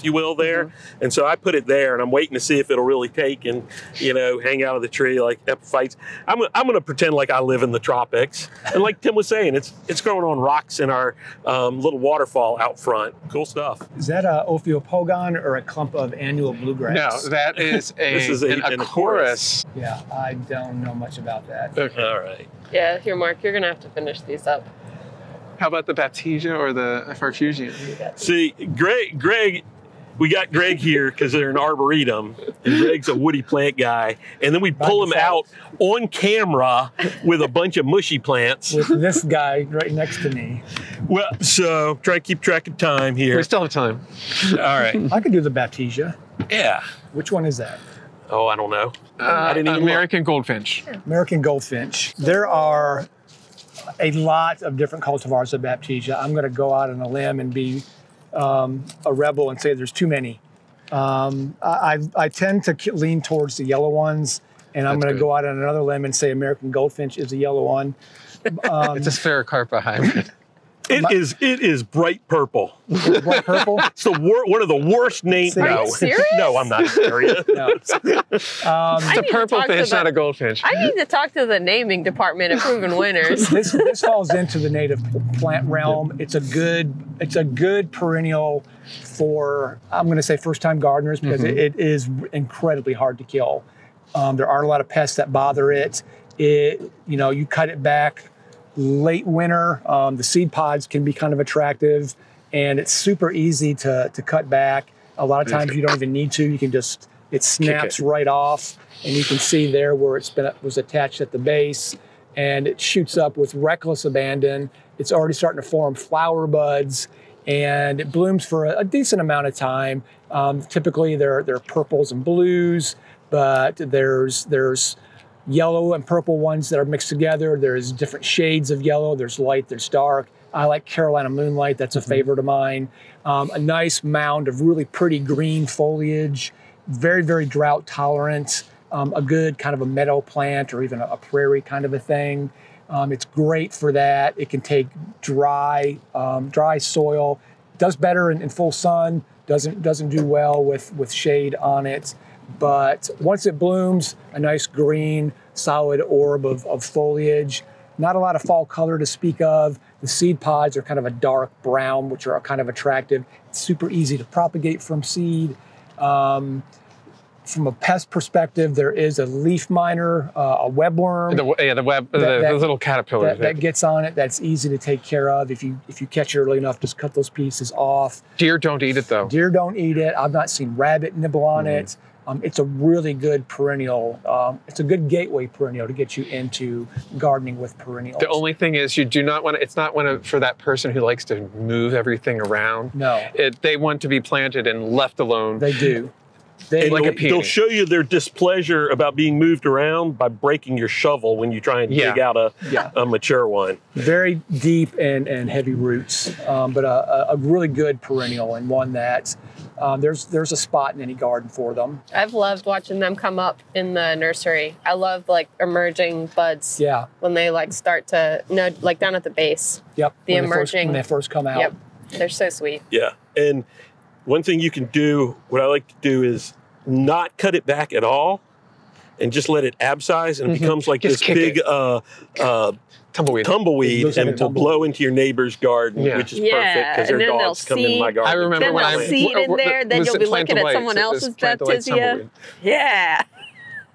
S1: if you will there and so i put it there and i'm waiting to see if it'll really take and you know hang out of the tree like epiphytes i'm, I'm going to pretend like i live in the tropics and like tim was saying it's it's growing on rocks in our um, little waterfall out front cool stuff
S2: Is that a Ophiopogon or a clump of annual bluegrass?
S4: No, that is a,
S1: This is a-
S4: an
S1: an
S4: Acorus.
S2: Yeah, I don't know much about that.
S4: Okay.
S1: all right
S3: Yeah, here, Mark. You're gonna have to finish these up.
S4: How about the Baptisia or the Farfugium?
S1: see greg greg we got Greg here because they're an arboretum, and Greg's a woody plant guy. And then we pull him out on camera with a bunch of mushy plants.
S2: With this guy right next to me,
S1: Well, so try to keep track of time here.
S4: We still have time.
S1: All right.
S2: I could do the Baptisia.
S1: Yeah.
S2: Which one is that?
S1: Oh, I don't know.
S4: Uh,
S1: didn't even
S4: American Goldfinch.
S2: American Goldfinch. There are a lot of different cultivars of Baptisia. I'm going to go out on a limb and be um, a rebel and say there's too many. Um, I, I tend to lean towards the yellow ones, and I'm going to go out on another limb and say American Goldfinch is a yellow one. Um,
S4: It's a Sphaerocarpa hybrid.
S1: It is. It is bright purple.
S2: bright purple.
S1: It's the wor- one of the worst names. No, no, I'm not serious.
S2: No. Um,
S4: It's
S3: I
S4: a
S3: need to
S4: purple fish,
S3: the-
S4: not a goldfinch.
S3: I need to talk to the naming department and proven winners.
S2: this this falls into the native plant realm. It's a good it's a good perennial for I'm going to say first time gardeners because it, it is incredibly hard to kill. Um, there aren't a lot of pests that bother it. It you know you cut it back late winter. Um, the seed pods can be kind of attractive, and it's super easy to to cut back. A lot of times you don't even need to. You can just it snaps right off, and you can see there where it's been was attached at the base, and it shoots up with reckless abandon. It's already starting to form flower buds, and it blooms for a, a decent amount of time. Um, typically, they're they're purples and blues, but there's there's yellow and purple ones that are mixed together. There's different shades of yellow. There's light, there's dark. I like Carolina Moonlight. That's a favorite of mine. Um, a nice mound of really pretty green foliage, very, very drought tolerant. Um, a good kind of a meadow plant or even a, a prairie kind of a thing. Um, it's great for that. It can take dry, um, dry soil. Does better in, in full sun. Doesn't doesn't do well with with shade on it. But once it blooms, a nice green, solid orb of, of foliage. Not a lot of fall color to speak of. The seed pods are kind of a dark brown, which are kind of attractive. It's super easy to propagate from seed. Um, from a pest perspective, there is a leaf miner, uh, a webworm
S4: The, yeah, the web, the,
S2: That- that-
S4: the little caterpillars.
S2: that, that gets on it. That's easy to take care of. If you if you catch it early enough, just cut those pieces off.
S4: Deer don't eat it though.
S2: Deer don't eat it. I've not seen rabbit nibble on
S4: Mm-hmm.
S2: it. Um, it's a really good perennial. Um, it's a good gateway perennial to get you into gardening with perennials.
S4: The only thing is, you do not want to. It's not one of, for that person who likes to move everything around.
S2: no,
S4: It, they want to be planted and left alone.
S2: they do. They
S1: And
S4: Like a
S1: they'll,
S4: peony.
S1: they'll show you their displeasure about being moved around by breaking your shovel when you try and
S4: Yeah.
S1: dig out a,
S2: Yeah.
S1: a mature one.
S2: very deep and, and heavy roots, um, but a, a- a really good perennial and one that um, there's there's a spot in any garden for them.
S3: I've loved watching them come up in the nursery. I love like emerging buds
S2: Yeah.
S3: when they like start to no like down at the base.
S2: Yep.
S3: The
S2: when they first-
S3: emerging-
S2: when they first come out.
S3: Yep, they're so sweet.
S1: Yeah. And one thing you can do, what I like to do is not cut it back at all, and just let it absize, and it
S4: Mhm.
S1: becomes like
S4: Just
S1: this big uh, uh,
S4: Tumbleweed.
S1: tumbleweed,
S2: looks like
S1: and
S2: a
S1: will
S2: tumbleweed.
S1: blow into your neighbor's garden,
S4: Yeah.
S1: which is
S3: Yeah,
S1: perfect because their
S3: then they'll
S1: dogs come in my
S3: seed-
S1: garden.
S4: I remember
S3: Then
S4: when I
S3: seed in there, then
S4: was
S3: you'll be looking at someone else's
S4: Plant
S3: baptisia. Yeah.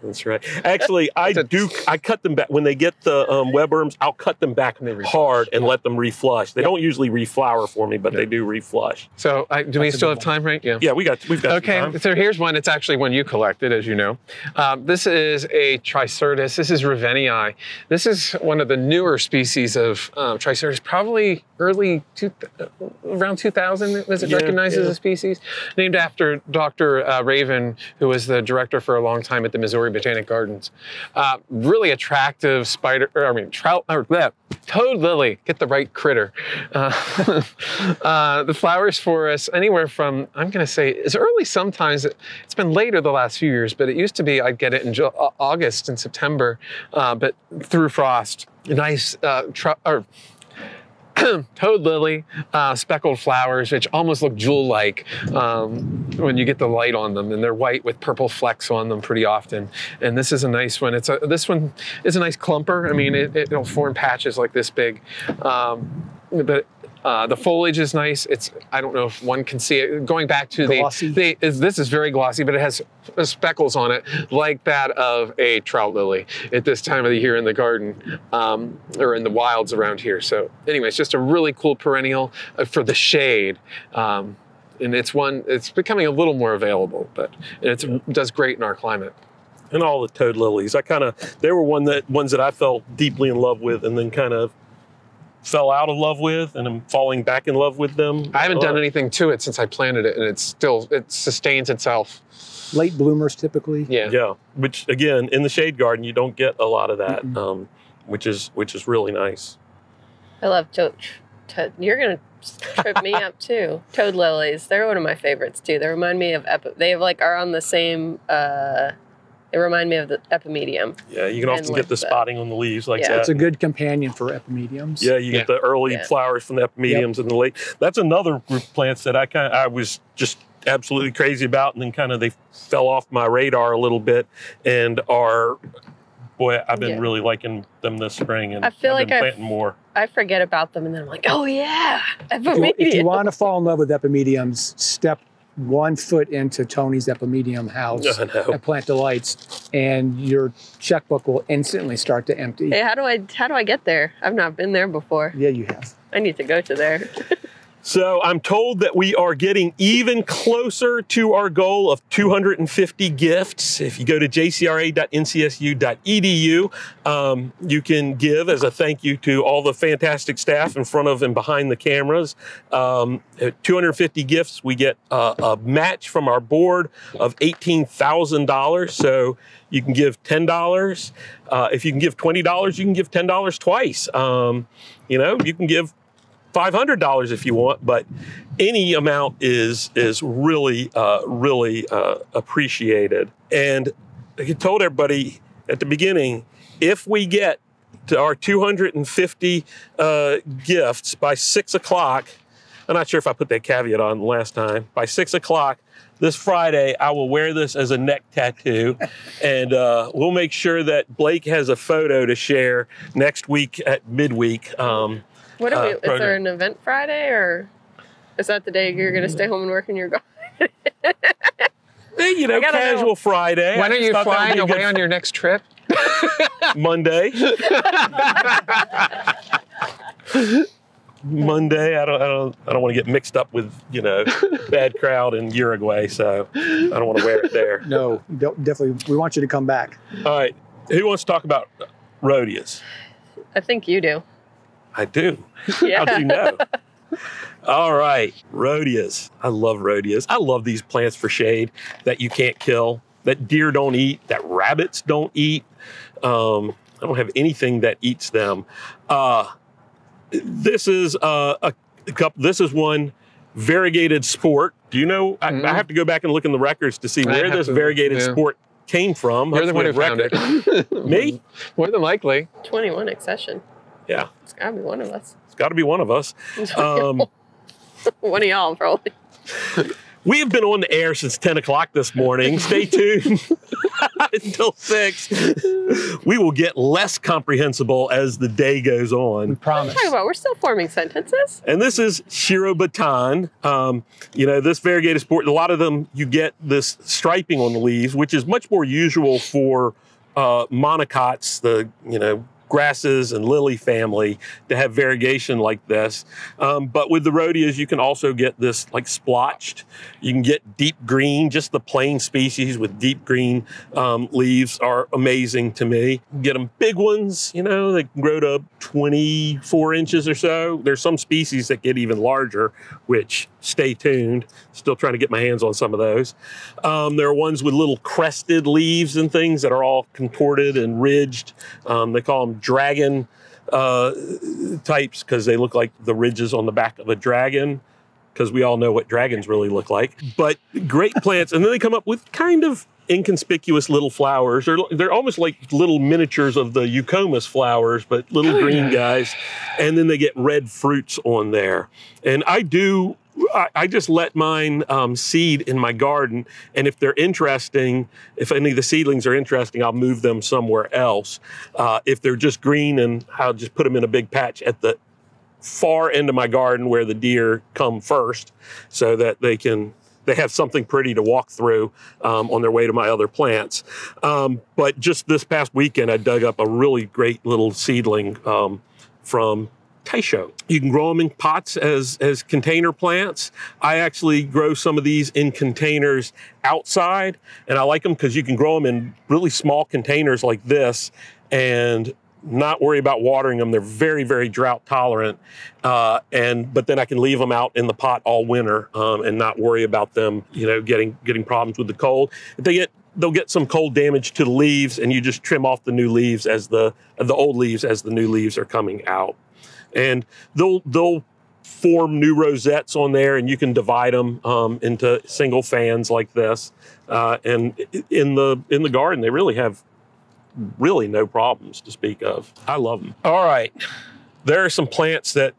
S1: That's right. Actually, I do. I cut them back when they get the um, webworms. I'll cut them back
S4: And they reflush.
S1: hard and let them reflush. They
S4: Yep.
S1: don't usually reflower for me, but
S4: Yeah.
S1: they do reflush.
S4: So I, do we
S2: That's a
S4: still have time, right? Yeah.
S1: Yeah, we got. We've got. some
S4: Okay,
S1: time.
S4: so here's one. It's actually one you collected, as you know. Um, this is a Tricyrtis. This is Ravenii. This is one of the newer species of um, Tricyrtis, probably early two, around 2000 was it
S1: Yeah,
S4: recognized as a species, named after Dr. Uh, Raven, who was the director for a long time at the Missouri Botanic Gardens. Uh, really attractive spider, or, I mean, trout, or bleh, toad lily. Get the right critter. Uh, uh, the flowers for us anywhere from I'm going to say as early sometimes. It's been later the last few years, but it used to be I'd get it in August and September, uh, but through frost. Nice uh, tr- or toad lily, uh, speckled flowers, which almost look jewel-like um, when you get the light on them, and they're white with purple flecks on them pretty often. And this is a nice one. It's a this one is a nice clumper. I mean, it, it'll form patches like this big, um, but. Uh, the foliage is nice. It's I don't know if one can see it. Going back to
S2: Glossy.
S4: the, the is, this is very glossy, but it has speckles on it like that of a trout lily at this time of the year in the garden um, or in the wilds around here. So, anyway, it's just a really cool perennial uh, for the shade. Um, and it's one, it's becoming a little more available, but it does great in our climate.
S1: and all the toad lilies. I kind of they were one that ones that I fell deeply in love with, and then kind of fell out of love with, and I'm falling back in love with them.
S4: I haven't done
S1: Uh,
S4: anything to it since I planted it, and it's still, it sustains itself.
S2: Late bloomers typically.
S4: Yeah.
S1: Yeah, which again in the shade garden you don't get a lot of that,
S2: Mm-mm.
S1: um, which is which is really nice.
S3: I love toad. toad. You're gonna trip me up too. Toad lilies. They're one of my favorites too. They remind me of epi- they have like are on the same. uh They remind me of the epimedium.
S1: Yeah, you can often get the
S3: the-
S1: spotting on the leaves like
S3: Yeah.
S1: that.
S2: It's a good companion for epimediums.
S1: Yeah, you get the early
S3: Yeah.
S1: flowers from the epimediums and the late. That's another group of plants that I kind of I was just absolutely crazy about, and then kind of they fell off my radar a little bit, and are boy, I've been
S3: Yeah.
S1: really liking them this spring, and
S3: I feel
S1: I've
S3: like
S1: been
S3: I've-
S1: planting more.
S3: I forget about them, and then I'm like, oh yeah,
S2: If you, if you want to fall in love with epimediums, step one foot into Tony's epimedium house
S1: I know.
S2: at Plant Delights, and your checkbook will instantly start to empty.
S3: Hey, how do I how do I get there? I've not been there before.
S2: Yeah, you have.
S3: I need to go to there.
S1: So I'm told that we are getting even closer to our goal of 250 gifts. If you go to jcra.ncsu.edu, um, you can give as a thank you to all the fantastic staff in front of and behind the cameras. Um, at 250 gifts, we get a, a match from our board of $18,000. So you can give $10. Uh, if you can give $20, you can give $10 twice. Um, you know, you can give five hundred dollars if you want, but any amount is is really uh, really uh, appreciated. And I told everybody at the beginning, if we get to our 250 uh, gifts by six o'clock, I'm not sure if I put that caveat on last time. By six o'clock this Friday, I will wear this as a neck tattoo, and uh, we'll make sure that Blake has a photo to share next week at midweek. Um,
S3: What are
S1: Uh,
S3: we? Is there an event Friday, or is that the day you're going to stay home and work in your garden?
S1: You know,
S3: I gotta know.
S1: casual Friday.
S4: When
S1: I
S4: are you
S1: thought
S4: flying away on your next trip?
S1: Monday? Monday. I don't. I don't. I don't want to get mixed up with you know bad crowd in Uruguay, so I don't want to wear it there.
S2: No, definitely. We want you to come back.
S1: All right. Who wants to talk about rohdeas?
S3: I think you do.
S1: I do.
S3: Yeah.
S1: How'd you know? All right, rohdeas. I love rohdeas. I love these plants for shade that you can't kill, that deer don't eat, that rabbits don't eat. Um, I don't have anything that eats them. Uh, this is uh, a, a couple. This is one variegated sport. Do you know? I, I
S4: Mhm.
S1: have to go back and look in the records to see
S4: I
S1: where this
S4: to,
S1: variegated
S4: yeah.
S1: sport came from.
S4: You're the one who
S1: Hopefully
S4: found
S1: record.
S4: it.
S1: Me?
S4: More than likely.
S3: 21 accession.
S1: Yeah,
S3: It's got to be one of us.
S1: it's got to be one of us. Um,
S3: one of y'all, probably.
S1: We have been on the air since 10 o'clock this morning. Stay tuned. until six. we will get less comprehensible as the day goes on.
S2: We
S1: on.
S2: promise.
S3: Talking about, we're still forming sentences.
S1: And this is Shiro Botan. Um, you know, this variegated sport, a lot of them, you get this striping on the leaves, which is much more usual for uh, monocots, the, you know, grasses and lily family to have variegation like this. Um, but with the rohdeas, you can also get this like splotched. You can get deep green, just the plain species with deep green um, leaves are amazing to me. Get them big ones, you know, they can grow to 24 inches or so. There's some species that get even larger, which stay tuned. Still trying to get my hands on some of those. Um, there are ones with little crested leaves and things that are all contorted and ridged. Um, they call them dragon uh, types because they look like the ridges on the back of a dragon because we all know what dragons really look like. But great plants, and then they come up with kind of inconspicuous little flowers. They're, they're almost like little miniatures of the eucomis flowers, but little green guys. And then they get red fruits on there. And I do. I, just let mine um, seed in my garden, and if they're interesting, if any of the seedlings are interesting, I'll move them somewhere else. Uh, if they're just green, and I'll just put them in a big patch at the far end of my garden where the deer come first so that they can they have something pretty to walk through um, on their way to my other plants um, but just this past weekend i dug up a really great little seedling um, from Taishu. You can grow them in pots as as container plants. I actually grow some of these in containers outside, and I like them because you can grow them in really small containers like this, and not worry about watering them. They're very, very drought tolerant, uh, and but then I can leave them out in the pot all winter um, and not worry about them, you know, getting getting problems with the cold. If they get they'll get some cold damage to the leaves, and you just trim off the new leaves as the the old leaves as the new leaves are coming out, and they'll they'll form new rosettes on there, and you can divide them um, into single fans like this. Uh, and in the in the garden, they really have really no problems to speak of. I love them. All right, there are some plants that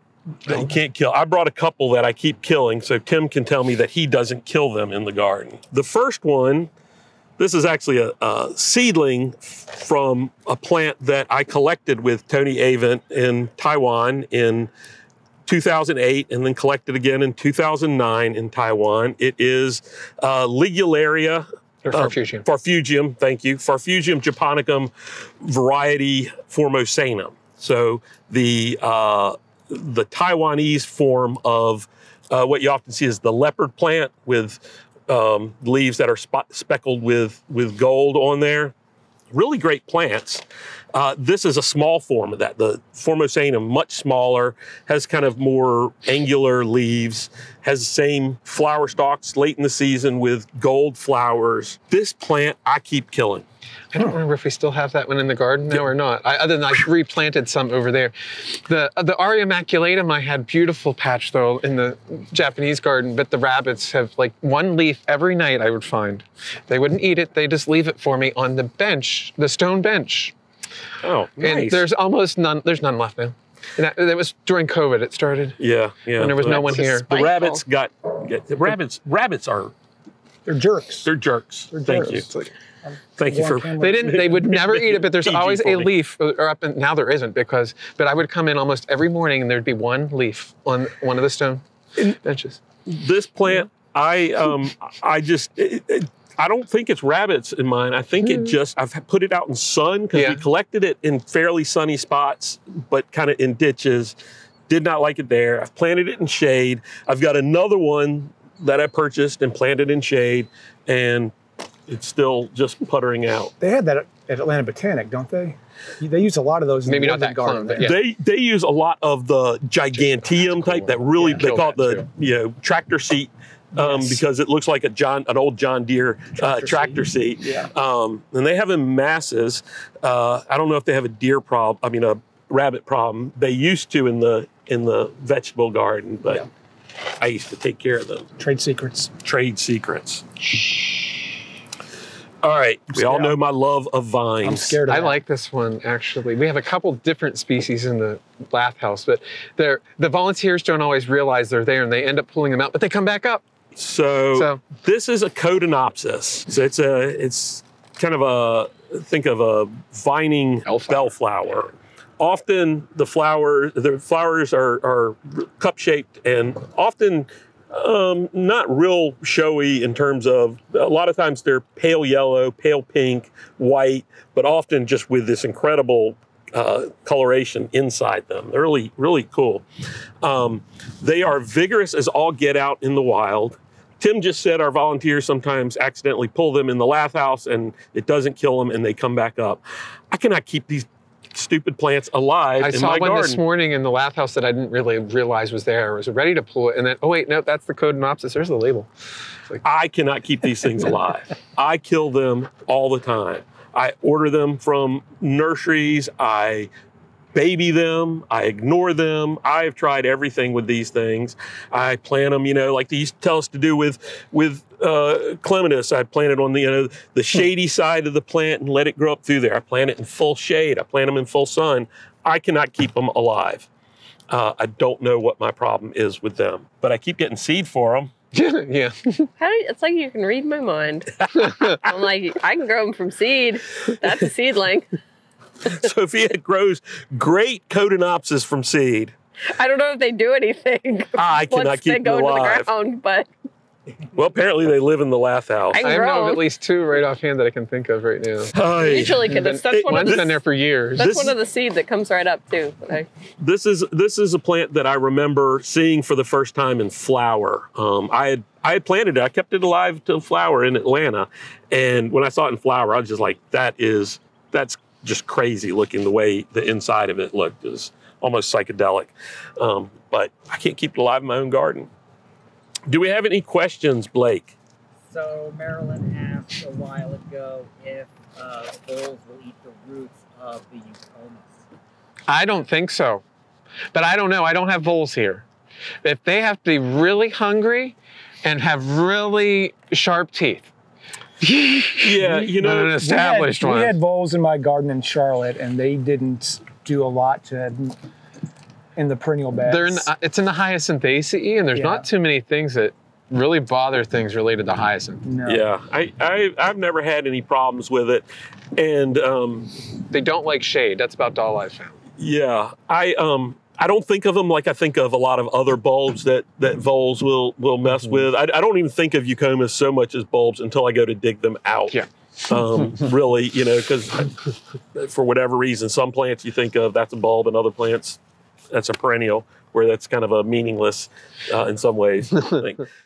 S1: that you can't kill. I brought a couple that I keep killing, so Tim can tell me that he doesn't kill them in the garden. The first one, this is actually a, a seedling from a plant that I collected with Tony Avent in Taiwan in 2008 and then collected again in 2009 in Taiwan. It is uh, Ligularia
S4: Or
S1: Uh,
S4: Farfugium.
S1: Farfugium, thank you. Farfugium japonicum variety formosanum. So the uh, the Taiwanese form of uh, what you often see is the leopard plant with um, leaves that are spot, speckled with with gold on there. Really great plants. Uh, this is a small form of that. The Formosanum, much smaller, has kind of more angular leaves, has the same flower stalks late in the season with gold flowers. This plant I keep killing.
S4: I don't remember if we still have that one in the garden now or not. I, other than I replanted some over there. The the Aureomaculatum I had beautiful patch though in the Japanese garden, but the rabbits have like one leaf every night I would find. They wouldn't eat it. They just leave it for me on the bench, the stone bench.
S1: Oh,
S4: And
S1: nice.
S4: there's almost none. There's none left now. And that, that was during COVID. It started.
S1: yeah, yeah.
S4: And there was no one here.
S1: The rabbits got, get, the rabbits. Rabbits are
S2: They're jerks.
S1: they're jerks.
S2: They're
S1: Thank
S2: jerks.
S1: you. Thank you for.
S4: They didn't. They would never eat it, but there's
S1: PG
S4: always
S1: for
S4: a leaf. Or up and now there isn't because. But I would come in almost every morning and there'd be one leaf on one of the stone benches.
S1: this plant i um i just it, it- i don't think it's rabbits in mine i think it hmm. just i've put it out in sun because
S4: Yeah.
S1: we collected it in fairly sunny spots but kind of in ditches did not like it there i've planted it in shade i've got another one that i purchased and planted in shade and it's still just puttering out
S2: They had that at- at Atlanta Botanic, don't they? They use a lot of those. In
S4: Maybe
S2: the
S4: not that
S2: garden.
S4: clone, but yeah.
S1: They they use a lot of the giganteum type that really
S4: Yeah.
S1: they
S4: Kill
S1: call it the
S4: too.
S1: you know tractor seat um,
S2: Yes.
S1: because it looks like a John an old John Deere uh,
S2: Tractor
S1: tractor seat.
S2: Yeah.
S1: Um, and they have in masses. Uh, I don't know if they have a deer problem. I mean a rabbit problem. They used to in the in the vegetable garden, but
S2: Yeah.
S1: I used to take care of them.
S2: Trade secrets.
S1: Trade secrets. All right, we all know my love of vines.
S2: I'm scared of
S4: I
S2: that.
S4: like this one actually. We have a couple different species in the bathhouse, but they're, the volunteers don't always realize they're there and they end up pulling them out, but they come back up.
S1: So,
S4: So-
S1: this is a Codonopsis. So it's a it's kind of a think of a vining
S4: Bellflower.
S1: bellflower. Often the flower, the flowers are, are cup shaped and often um, not real showy in terms of a lot of times they're pale yellow, pale pink, white, but often just with this incredible uh, coloration inside them. They're really, really cool. Um, they are vigorous as all get out in the wild. Tim just said our volunteers sometimes accidentally pull them in the lath house and it doesn't kill them and they come back up. I cannot keep these stupid plants alive
S4: I
S1: in
S4: saw one
S1: garden.
S4: this morning in the lath house that I didn't really realize was there. I was ready to pull it, and then oh wait, no, that's the codonopsis. There's the label.
S1: I cannot keep these things alive. I kill them all the time. I order them from nurseries. I baby them. I ignore them. I have tried everything with these things. I plant them, you know, like they used to tell us to do with with uh, clematis. I plant it on the you know the shady side of the plant and let it grow up through there. I plant it in full shade. I plant them in full sun. I cannot keep them alive. Uh, I don't know what my problem is with them, but I keep getting seed for them.
S4: yeah.
S3: How do you, it's like you can read my mind. I'm like, I can grow them from seed. That's a seedling.
S1: Sophia grows great codonopsis from seed.
S3: I don't know if they do anything
S1: I cannot
S3: once they
S1: keep
S3: go
S1: them
S3: into the
S1: alive.
S3: ground, but
S1: Well, apparently they live in the lath house.
S3: I
S4: I know of at least two right offhand that I can think of right now.
S1: Hi.
S3: usually can. That's, that's
S1: It-
S3: one of
S4: One's
S3: the
S4: been there for years.
S3: that's
S1: This-
S3: one of the seed that comes right up too. But I,
S1: this is this is a plant that I remember seeing for the first time in flower. Um, I had I had planted it. I kept it alive till flower in Atlanta, and when I saw it in flower, I was just like, "That is that's just crazy looking. The way the inside of it looked is almost psychedelic." Um, but I can't keep it alive in my own garden. Do we have any questions, Blake?
S5: So Marilyn asked a while ago if uh, voles will eat the roots of the eucomis.
S4: I don't think so. But I don't know. I don't have voles here. If they have to be really hungry and have really sharp teeth.
S1: Yeah, you
S4: Not
S1: know,
S4: an established
S2: we had,
S4: one.
S2: We had voles in my garden in Charlotte, and they didn't do a lot to in the perennial beds.
S4: They're in, uh, it's in the Hyacinthaceae, and there's
S2: Yeah.
S4: not too many things that really bother things related to hyacinth.
S2: no.
S1: Yeah, I, I I've never had any problems with it, and um,
S4: They don't like shade. That's about all I've found.
S1: yeah, I um I don't think of them like I think of a lot of other bulbs that that voles will will mess
S4: Mm-hmm.
S1: with. I, I don't even think of eucomis so much as bulbs until I go to dig them out.
S4: Yeah.
S1: Um, really, you know, because for whatever reason, some plants you think of that's a bulb, and other plants that's a perennial, where that's kind of a meaningless uh, in some ways.